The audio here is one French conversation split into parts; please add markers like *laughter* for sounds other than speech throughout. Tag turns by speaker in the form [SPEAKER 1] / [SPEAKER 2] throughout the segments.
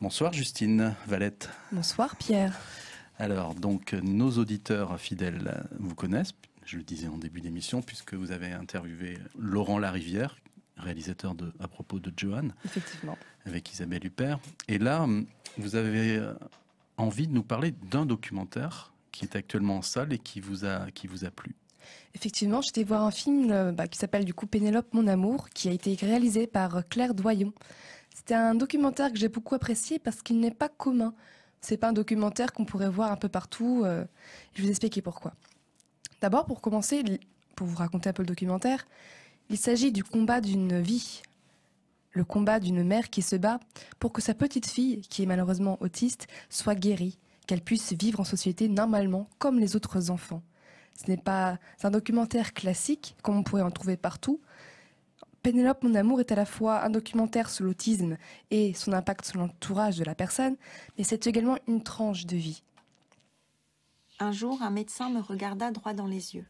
[SPEAKER 1] Bonsoir Justine Valette.
[SPEAKER 2] Bonsoir Pierre.
[SPEAKER 1] Alors, donc, nos auditeurs fidèles vous connaissent, je le disais en début d'émission, puisque vous avez interviewé Laurent Larivière, réalisateur de À propos de Johan.
[SPEAKER 2] Effectivement.
[SPEAKER 1] Avec Isabelle Huppert. Et là, vous avez envie de nous parler d'un documentaire qui est actuellement en salle et qui vous a, qui vous a plu.
[SPEAKER 2] Effectivement, j'étais voir un film euh, bah, qui s'appelle du coup Pénélope Mon Amour, qui a été réalisé par Claire Doyon. C'était un documentaire que j'ai beaucoup apprécié parce qu'il n'est pas commun. C'est pas un documentaire qu'on pourrait voir un peu partout. Euh, je vais vous expliquer pourquoi. D'abord, pour commencer, pour vous raconter un peu le documentaire, il s'agit du combat d'une vie. Le combat d'une mère qui se bat pour que sa petite fille, qui est malheureusement autiste, soit guérie, qu'elle puisse vivre en société normalement comme les autres enfants. Ce n'est pas un documentaire classique, comme on pourrait en trouver partout. Pénélope, mon amour, est à la fois un documentaire sur l'autisme et son impact sur l'entourage de la personne, mais c'est également une tranche de vie.
[SPEAKER 3] Un jour, un médecin me regarda droit dans les yeux.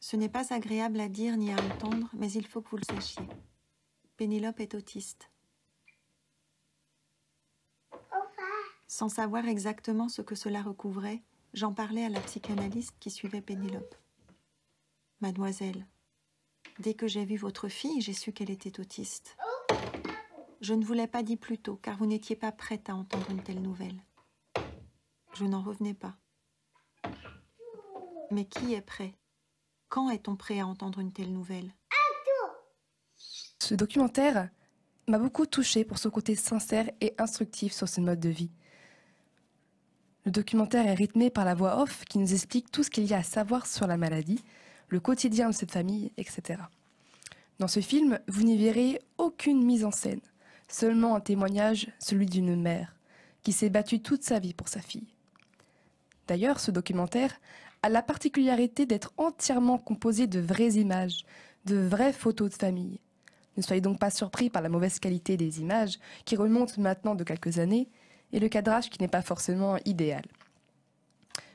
[SPEAKER 3] Ce n'est pas agréable à dire ni à entendre, mais il faut que vous le sachiez. Pénélope est autiste. Sans savoir exactement ce que cela recouvrait, J'en parlais à la psychanalyste qui suivait Pénélope. Mademoiselle, dès que j'ai vu votre fille, j'ai su qu'elle était autiste. Je ne vous l'ai pas dit plus tôt, car vous n'étiez pas prête à entendre une telle nouvelle. Je n'en revenais pas. Mais qui est prêt? Quand est-on prêt à entendre une telle nouvelle?
[SPEAKER 2] Ce documentaire m'a beaucoup touché pour son côté sincère et instructif sur ce mode de vie. Le documentaire est rythmé par la voix off qui nous explique tout ce qu'il y a à savoir sur la maladie, le quotidien de cette famille, etc. Dans ce film, vous n'y verrez aucune mise en scène, seulement un témoignage, celui d'une mère, qui s'est battue toute sa vie pour sa fille. D'ailleurs, ce documentaire a la particularité d'être entièrement composé de vraies images, de vraies photos de famille. Ne soyez donc pas surpris par la mauvaise qualité des images, qui remontent maintenant de quelques années, et le cadrage qui n'est pas forcément idéal.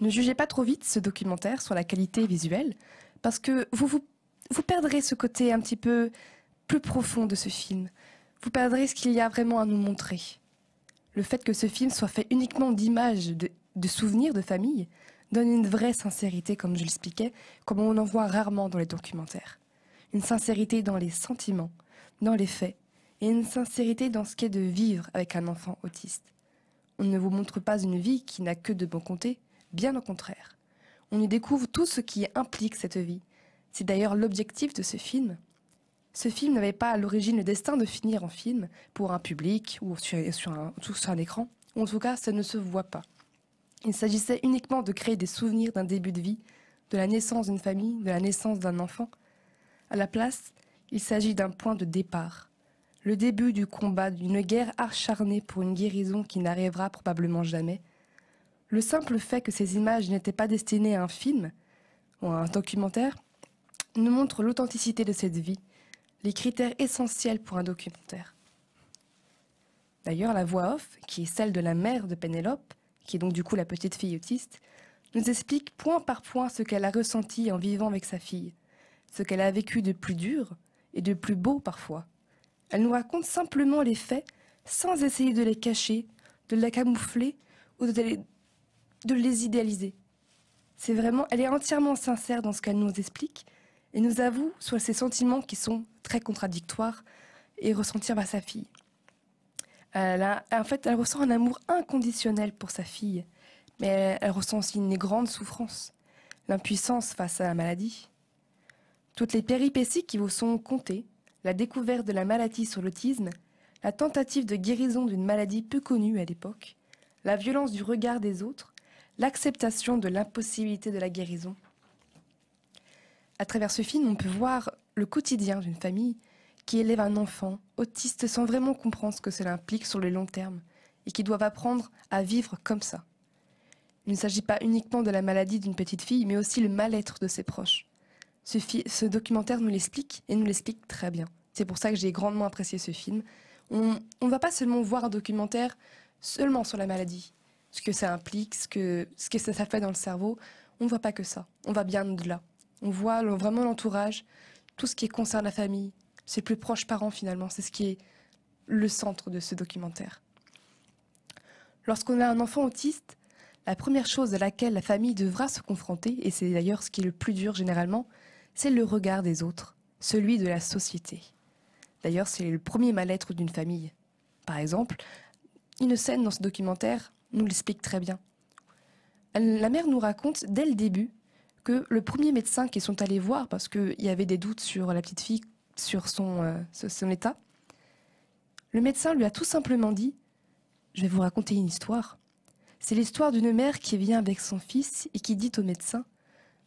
[SPEAKER 2] Ne jugez pas trop vite ce documentaire sur la qualité visuelle, parce que vous, perdrez ce côté un petit peu plus profond de ce film. Vous perdrez ce qu'il y a vraiment à nous montrer. Le fait que ce film soit fait uniquement d'images, de, de souvenirs de famille, donne une vraie sincérité, comme je l'expliquais, comme on en voit rarement dans les documentaires. Une sincérité dans les sentiments, dans les faits, et une sincérité dans ce qu'est de vivre avec un enfant autiste. On ne vous montre pas une vie qui n'a que de bons côtés, bien au contraire. On y découvre tout ce qui implique cette vie. C'est d'ailleurs l'objectif de ce film. Ce film n'avait pas à l'origine le destin de finir en film pour un public ou sur, un, un écran. En tout cas, ça ne se voit pas. Il s'agissait uniquement de créer des souvenirs d'un début de vie, de la naissance d'une famille, de la naissance d'un enfant. À la place, il s'agit d'un point de départ, le début du combat d'une guerre acharnée pour une guérison qui n'arrivera probablement jamais, le simple fait que ces images n'étaient pas destinées à un film ou à un documentaire nous montre l'authenticité de cette vie, les critères essentiels pour un documentaire. D'ailleurs, la voix off, qui est celle de la mère de Pénélope, qui est donc du coup la petite fille autiste, nous explique point par point ce qu'elle a ressenti en vivant avec sa fille, ce qu'elle a vécu de plus dur et de plus beau parfois, elle nous raconte simplement les faits sans essayer de les cacher, de les camoufler ou de les, de les idéaliser. C'est vraiment, elle est entièrement sincère dans ce qu'elle nous explique et nous avoue sur ses sentiments qui sont très contradictoires et ressentir à sa fille. Elle en fait, elle ressent un amour inconditionnel pour sa fille, mais elle ressent aussi une grande souffrance, l'impuissance face à la maladie. Toutes les péripéties qui vous sont contées, la découverte de la maladie sur l'autisme, la tentative de guérison d'une maladie peu connue à l'époque, la violence du regard des autres, l'acceptation de l'impossibilité de la guérison. À travers ce film, on peut voir le quotidien d'une famille qui élève un enfant autiste sans vraiment comprendre ce que cela implique sur le long terme et qui doivent apprendre à vivre comme ça. Il ne s'agit pas uniquement de la maladie d'une petite fille, mais aussi le mal-être de ses proches. Ce, documentaire nous l'explique et nous l'explique très bien. C'est pour ça que j'ai grandement apprécié ce film. On ne va pas seulement voir un documentaire seulement sur la maladie, ce que ça implique, ce que, ça, fait dans le cerveau. On ne voit pas que ça. On va bien au-delà. On voit vraiment l'entourage, tout ce qui concerne la famille, ses plus proches parents finalement. C'est ce qui est le centre de ce documentaire. Lorsqu'on a un enfant autiste, la première chose à laquelle la famille devra se confronter, et c'est d'ailleurs ce qui est le plus dur généralement, c'est le regard des autres, celui de la société. D'ailleurs, c'est le premier mal-être d'une famille. Par exemple, une scène dans ce documentaire nous l'explique très bien. La mère nous raconte dès le début que le premier médecin qu'ils sont allés voir, parce qu'il y avait des doutes sur la petite fille, sur son, euh, son état, le médecin lui a tout simplement dit Je vais vous raconter une histoire. C'est l'histoire d'une mère qui vient avec son fils et qui dit au médecin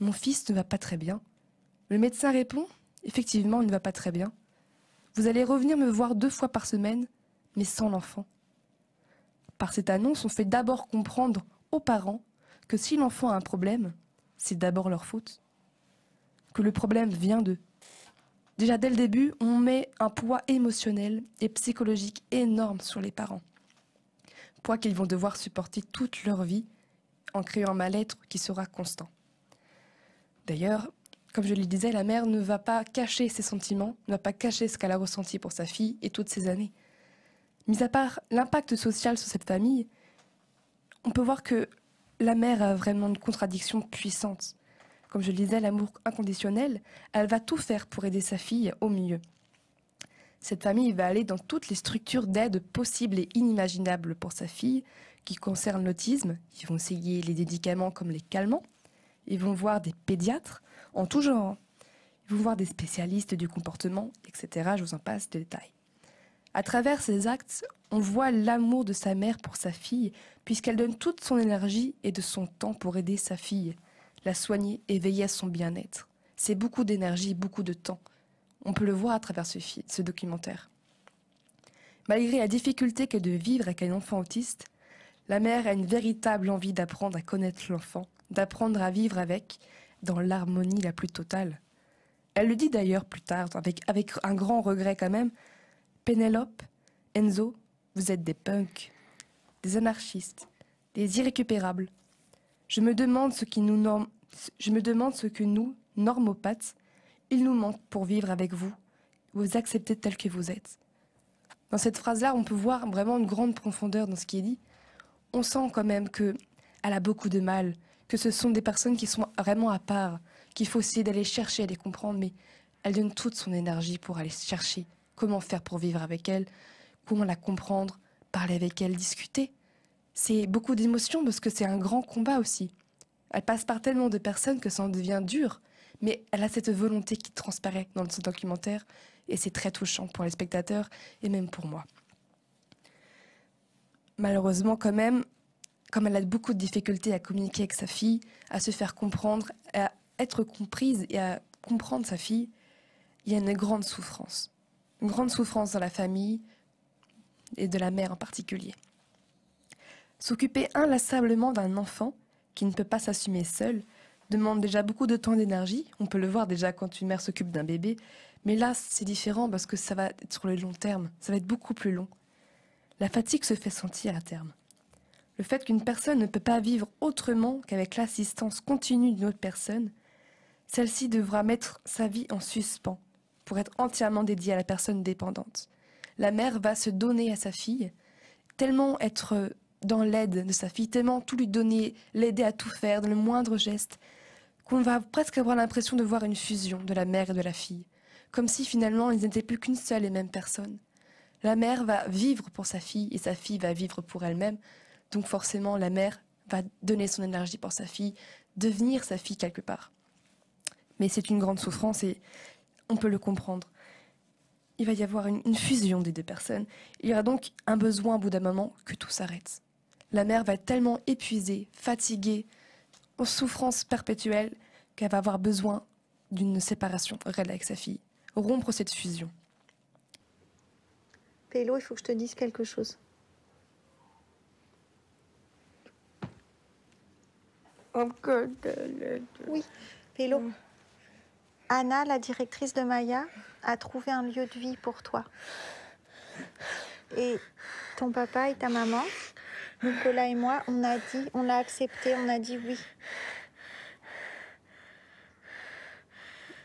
[SPEAKER 2] Mon fils ne va pas très bien. Le médecin répond Effectivement, il ne va pas très bien. Vous allez revenir me voir deux fois par semaine, mais sans l'enfant. Par cette annonce, on fait d'abord comprendre aux parents que si l'enfant a un problème, c'est d'abord leur faute. Que le problème vient d'eux. Déjà dès le début, on met un poids émotionnel et psychologique énorme sur les parents. Poids qu'ils vont devoir supporter toute leur vie en créant un mal-être qui sera constant. D'ailleurs, comme je le disais, la mère ne va pas cacher ses sentiments, ne va pas cacher ce qu'elle a ressenti pour sa fille et toutes ces années. Mis à part l'impact social sur cette famille, on peut voir que la mère a vraiment une contradiction puissante. Comme je le disais, l'amour inconditionnel, elle va tout faire pour aider sa fille au mieux. Cette famille va aller dans toutes les structures d'aide possibles et inimaginables pour sa fille, qui concernent l'autisme. Ils vont essayer les médicaments comme les calmants. Ils vont voir des pédiatres en tout genre. Ils vont voir des spécialistes du comportement, etc. Je vous en passe des détails. À travers ces actes, on voit l'amour de sa mère pour sa fille, puisqu'elle donne toute son énergie et de son temps pour aider sa fille, la soigner et veiller à son bien-être. C'est beaucoup d'énergie, beaucoup de temps. On peut le voir à travers ce, documentaire. Malgré la difficulté que de vivre avec un enfant autiste, la mère a une véritable envie d'apprendre à connaître l'enfant, d'apprendre à vivre avec, dans l'harmonie la plus totale. Elle le dit d'ailleurs plus tard, avec un grand regret quand même, Pénélope, Enzo, vous êtes des punks, des anarchistes, des irrécupérables. Je me demande ce que nous, normopathes, il nous manque pour vivre avec vous, vous accepter tel que vous êtes. Dans cette phrase-là, on peut voir vraiment une grande profondeur dans ce qui est dit. On sent quand même que elle a beaucoup de mal, que ce sont des personnes qui sont vraiment à part, qu'il faut essayer d'aller chercher à les comprendre, mais elle donne toute son énergie pour aller chercher comment faire pour vivre avec elle, comment la comprendre, parler avec elle, discuter. C'est beaucoup d'émotions parce que c'est un grand combat aussi. Elle passe par tellement de personnes que ça en devient dur, mais elle a cette volonté qui transparaît dans ce documentaire et c'est très touchant pour les spectateurs et même pour moi. Malheureusement, quand même, comme elle a beaucoup de difficultés à communiquer avec sa fille, à se faire comprendre, à être comprise et à comprendre sa fille, il y a une grande souffrance une grande souffrance dans la famille et de la mère en particulier. S'occuper inlassablement d'un enfant qui ne peut pas s'assumer seul demande déjà beaucoup de temps et d'énergie. On peut le voir déjà quand une mère s'occupe d'un bébé. Mais là, c'est différent parce que ça va être sur le long terme. Ça va être beaucoup plus long. La fatigue se fait sentir à terme. Le fait qu'une personne ne peut pas vivre autrement qu'avec l'assistance continue d'une autre personne, celle-ci devra mettre sa vie en suspens pour être entièrement dédiée à la personne dépendante. La mère va se donner à sa fille, tellement être dans l'aide de sa fille, tellement tout lui donner, l'aider à tout faire, dans le moindre geste, qu'on va presque avoir l'impression de voir une fusion de la mère et de la fille, comme si finalement ils n'étaient plus qu'une seule et même personne. La mère va vivre pour sa fille et sa fille va vivre pour elle-même, donc forcément la mère va donner son énergie pour sa fille, devenir sa fille quelque part. Mais c'est une grande souffrance et on peut le comprendre. Il va y avoir une, fusion des deux personnes. Il y aura donc un besoin, au bout d'un moment, que tout s'arrête. La mère va être tellement épuisée, fatiguée, en souffrance perpétuelle, qu'elle va avoir besoin d'une séparation réelle avec sa fille. Rompre cette fusion.
[SPEAKER 3] Pélo, il faut que je te dise quelque chose. Oui, Pélo. Anna, la directrice de Maya, a trouvé un lieu de vie pour toi. Et ton papa et ta maman, Nicolas et moi, on a dit, on l'a accepté, on a dit oui.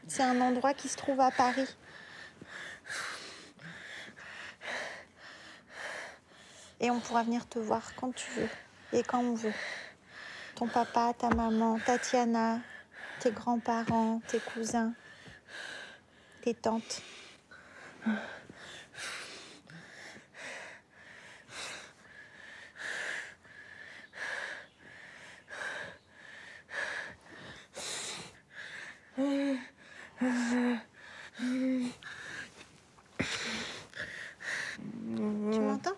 [SPEAKER 3] C'est un endroit qui se trouve à Paris. Et on pourra venir te voir quand tu veux et quand on veut. Ton papa, ta maman, Tatiana, tes grands-parents, tes cousins, tes tantes. Tu m'entends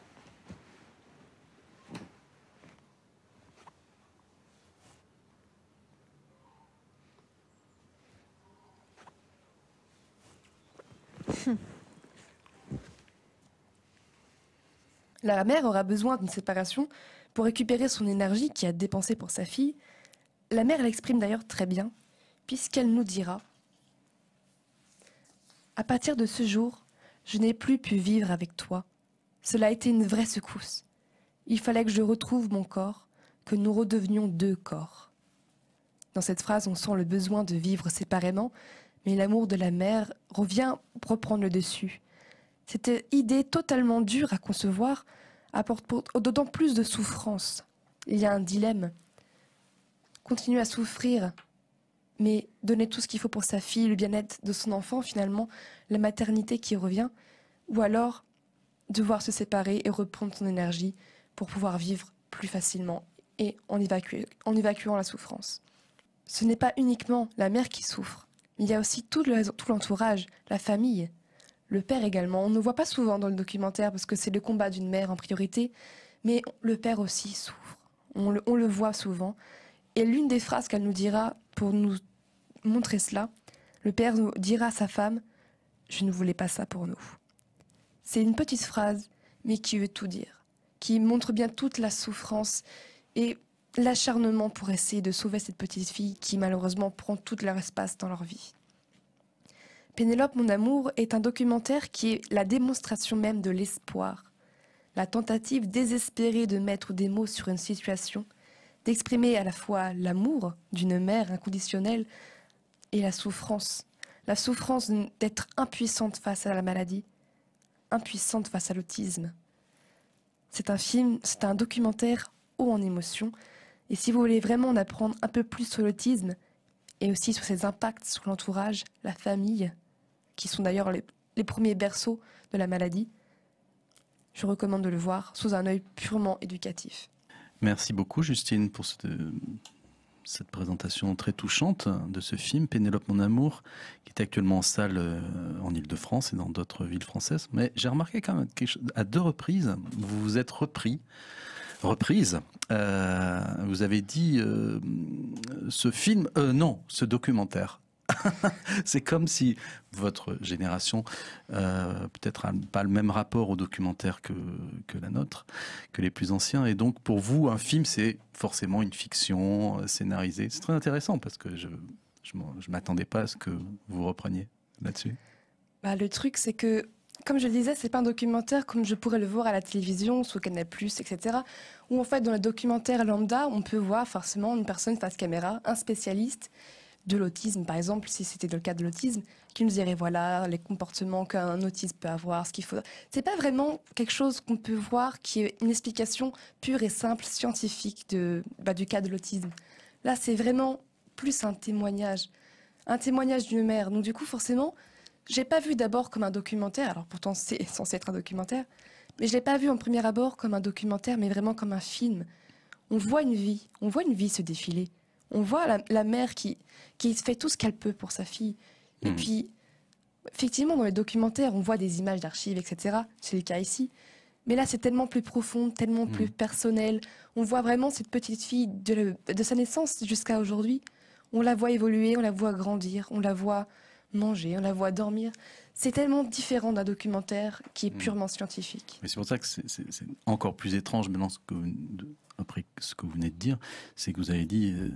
[SPEAKER 3] *laughs*
[SPEAKER 2] La mère aura besoin d'une séparation pour récupérer son énergie qui a dépensée pour sa fille. La mère l'exprime d'ailleurs très bien, puisqu'elle nous dira À partir de ce jour, je n'ai plus pu vivre avec toi. Cela a été une vraie secousse. Il fallait que je retrouve mon corps, que nous redevenions deux corps. Dans cette phrase, on sent le besoin de vivre séparément, mais l'amour de la mère revient reprendre le dessus. Cette idée totalement dure à concevoir apporte d'autant plus de souffrance. Il y a un dilemme. Continuer à souffrir, mais donner tout ce qu'il faut pour sa fille, le bien-être de son enfant, finalement, la maternité qui revient, ou alors devoir se séparer et reprendre son énergie pour pouvoir vivre plus facilement et en évacuant la souffrance. Ce n'est pas uniquement la mère qui souffre, il y a aussi tout l'entourage, la famille, le père également. On ne voit pas souvent dans le documentaire parce que c'est le combat d'une mère en priorité, mais le père aussi souffre. On le, voit souvent. Et l'une des phrases qu'elle nous dira pour nous montrer cela, le père dira à sa femme Je ne voulais pas ça pour nous. C'est une petite phrase, mais qui veut tout dire, qui montre bien toute la souffrance et l'acharnement pour essayer de sauver cette petite fille qui malheureusement prend tout leur espace dans leur vie. Pénélope, mon amour, est un documentaire qui est la démonstration même de l'espoir, la tentative désespérée de mettre des mots sur une situation, d'exprimer à la fois l'amour d'une mère inconditionnelle et la souffrance, la souffrance d'être impuissante face à la maladie, impuissante face à l'autisme. C'est un film, c'est un documentaire haut en émotion, et si vous voulez vraiment en apprendre un peu plus sur l'autisme, et aussi sur ses impacts sur l'entourage, la famille, qui sont d'ailleurs les, premiers berceaux de la maladie, je recommande de le voir sous un œil purement éducatif.
[SPEAKER 1] Merci beaucoup Justine pour cette, présentation très touchante de ce film Pénélope mon amour qui est actuellement en salle euh, en Ile-de-France et dans d'autres villes françaises. Mais j'ai remarqué quand même quelque à deux reprises, vous vous êtes repris reprise. Euh, vous avez dit euh, ce film, euh, non, ce documentaire. *laughs* c'est comme si votre génération, peut-être pas le même rapport au documentaire que, la nôtre, que les plus anciens. Et donc, pour vous, un film, c'est forcément une fiction scénarisée. C'est très intéressant parce que je ne m'attendais pas à ce que vous repreniez là-dessus.
[SPEAKER 2] Bah, le truc, c'est que comme je le disais, c'est pas un documentaire comme je pourrais le voir à la télévision, sur Canal+, etc. Où en fait, dans le documentaire lambda, on peut voir forcément une personne face caméra, un spécialiste de l'autisme, par exemple, si c'était le cas de l'autisme, qui nous dirait voilà les comportements qu'un autiste peut avoir, ce qu'il faut. C'est pas vraiment quelque chose qu'on peut voir qui est une explication pure et simple, scientifique de, bah, du cas de l'autisme. Là, c'est vraiment plus un témoignage, un témoignage d'une mère. Donc du coup, forcément, j'ai pas vu d'abord comme un documentaire, alors pourtant c'est *laughs* censé être un documentaire, mais je l'ai pas vu en premier abord comme un documentaire, mais vraiment comme un film. On voit une vie, on voit une vie se défiler. On voit la, mère qui, qui fait tout ce qu'elle peut pour sa fille. Et hmm. puis, effectivement, dans les documentaires, on voit des images d'archives, etc. C'est le cas ici. Mais là, c'est tellement plus profond, tellement plus hmm. personnel. On voit vraiment cette petite fille de, de sa naissance jusqu'à aujourd'hui. On la voit évoluer, on la voit grandir, on la voit manger, on la voit dormir. C'est tellement différent d'un documentaire qui est hmm. purement scientifique.
[SPEAKER 1] Mais c'est pour ça que c'est encore plus étrange maintenant ce que après ce que vous venez de dire, c'est que vous avez dit euh,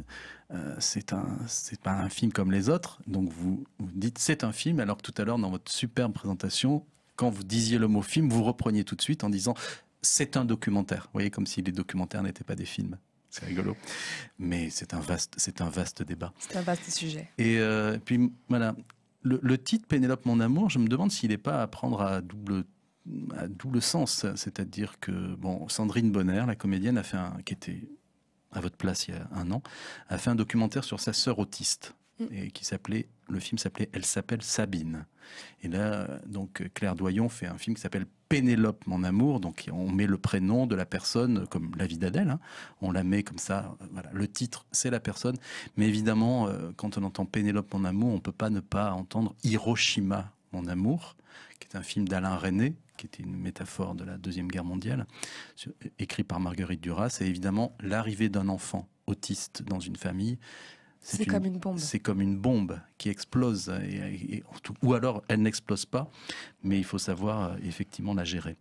[SPEAKER 1] euh, c'est un c'est pas un film comme les autres. Donc vous, vous dites c'est un film alors que tout à l'heure dans votre superbe présentation, quand vous disiez le mot film, vous repreniez tout de suite en disant c'est un documentaire. Vous voyez comme si les documentaires n'étaient pas des films. C'est rigolo. Mais c'est un vaste, c'est un vaste débat.
[SPEAKER 2] C'est un vaste sujet.
[SPEAKER 1] Et euh, puis voilà, le, titre Pénélope mon amour, je me demande s'il n'est pas à prendre à double sens, c'est-à-dire que bon, Sandrine Bonner, la comédienne, a fait un, qui était à votre place il y a un an, a fait un documentaire sur sa sœur autiste. Et qui s'appelait, le film s'appelait Elle s'appelle Sabine. Et là, donc Claire Doyon fait un film qui s'appelle Pénélope, mon amour. Donc on met le prénom de la personne comme la vie d'Adèle. Hein. On la met comme ça. Voilà, le titre c'est la personne. Mais évidemment, euh, quand on entend Pénélope, mon amour, on peut pas ne pas entendre Hiroshima, mon amour, qui est un film d'Alain René, qui était une métaphore de la Deuxième Guerre mondiale, écrit par Marguerite Duras, et évidemment l'arrivée d'un enfant autiste dans une famille.
[SPEAKER 2] C'est comme une bombe.
[SPEAKER 1] C'est comme une bombe qui explose, ou alors elle n'explose pas, mais il faut savoir euh, effectivement la gérer.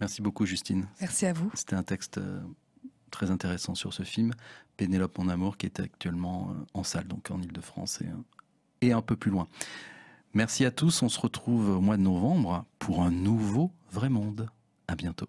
[SPEAKER 1] Merci beaucoup Justine.
[SPEAKER 2] Merci à vous.
[SPEAKER 1] C'était un texte euh, très intéressant sur ce film, Pénélope mon amour, qui est actuellement euh, en salle, donc en Ile-de-France et un peu plus loin. Merci à tous. On se retrouve au mois de novembre pour un nouveau Vrai Monde. À bientôt.